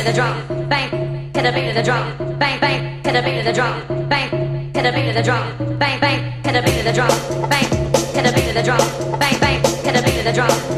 of the drum, bang, to the beat of the drum, bang, bang, to the beat of the drum, bang, to the beat of the drum, bang, bang, to the beat of the drum, bang, to the beat of the drum, bang, bang, to the beat of the drum.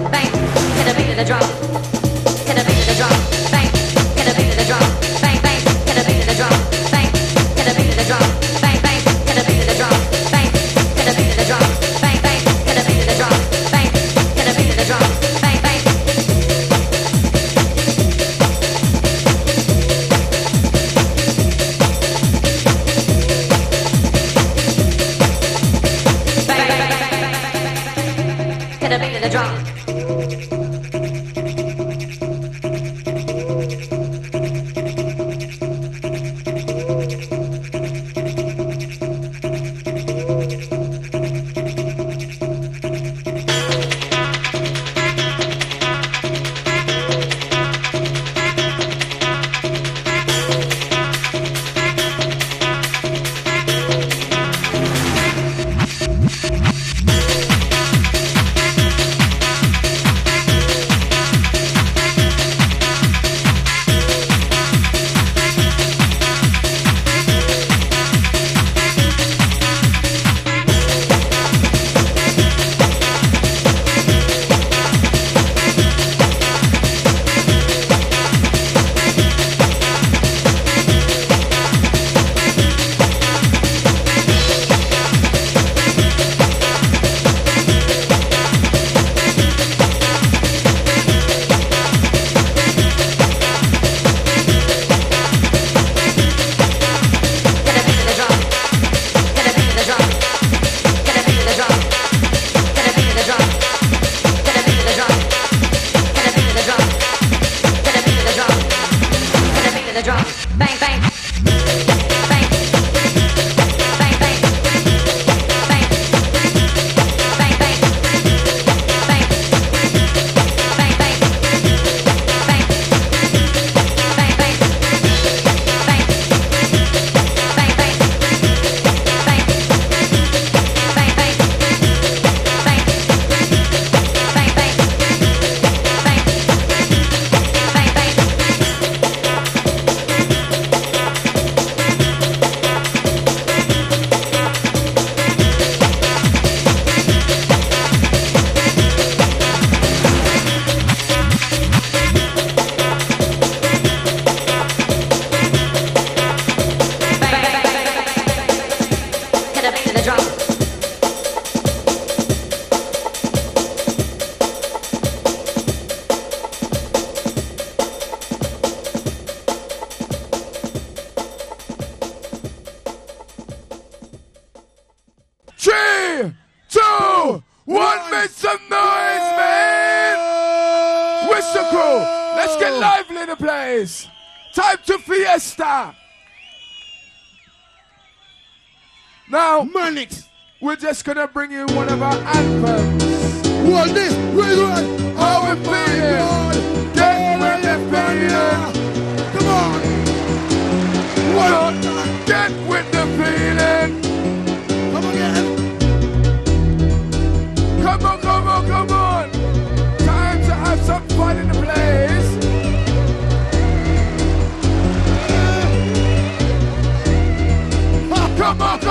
Manix. We're just gonna bring you one of our anthems.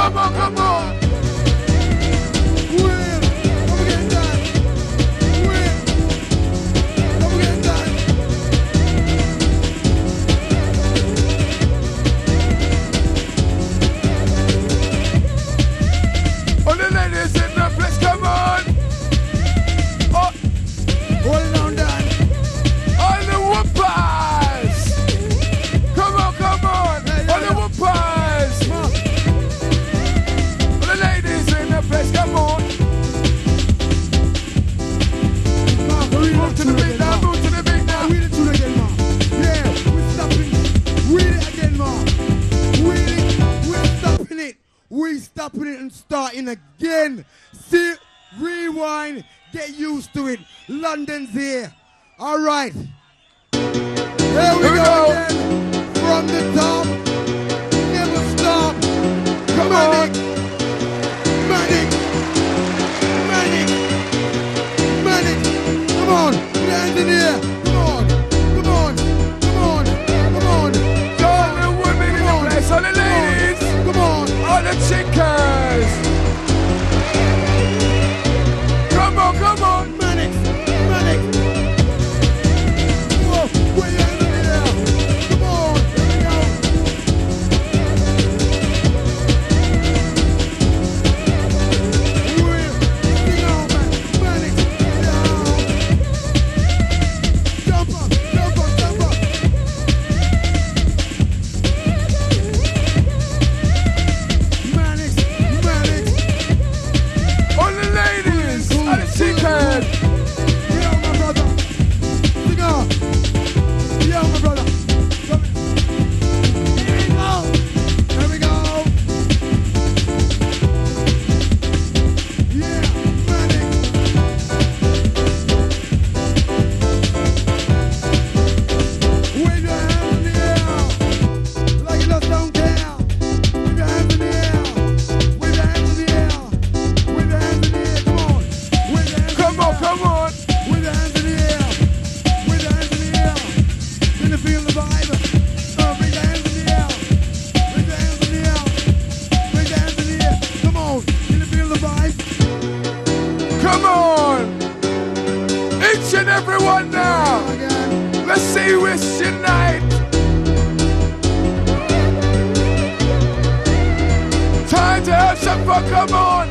come on, come on. again. See, rewind. Get used to it. London's here. All right. Here we, Here go. go. From the top. Never stop. Come Manic. on. Manic. Manic. Manic. Come on. Landing here. Come on. Each and every one now. Let's say wish tonight. Time to have some fun. Come on.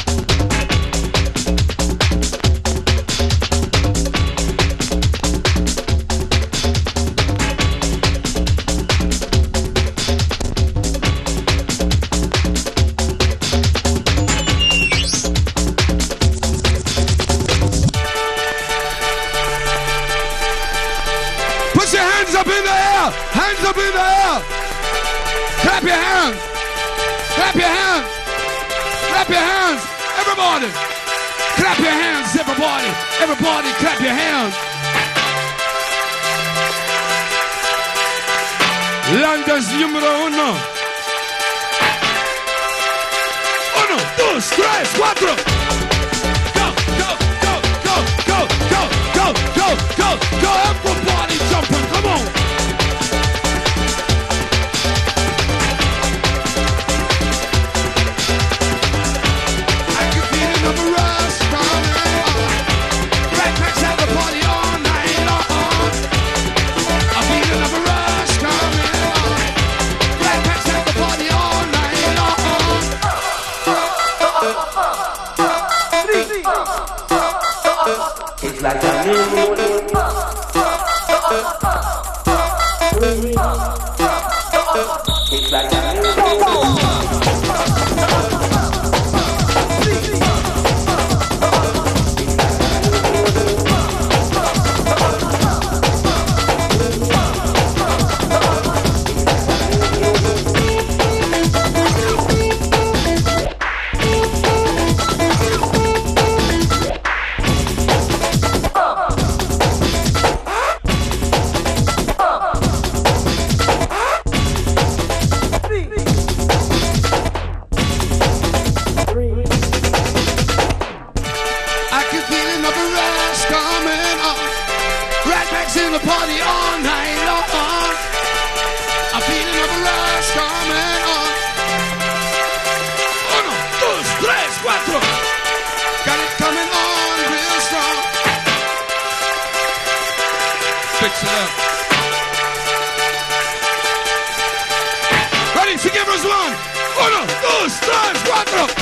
Everybody, clap your hands, everybody. Everybody, clap your hands. London's número uno. Uno, dos, tres, cuatro. Go, go, go, go, go, go, go, go, go, go. Everybody jumping, come on. It's like a new moon. It's like a new moon. nosotros.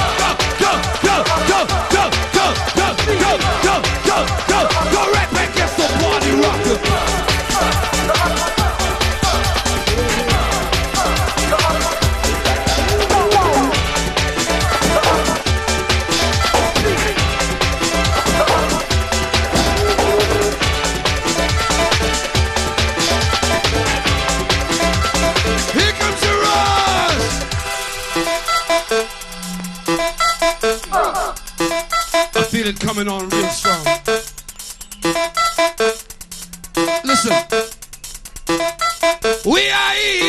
We are here.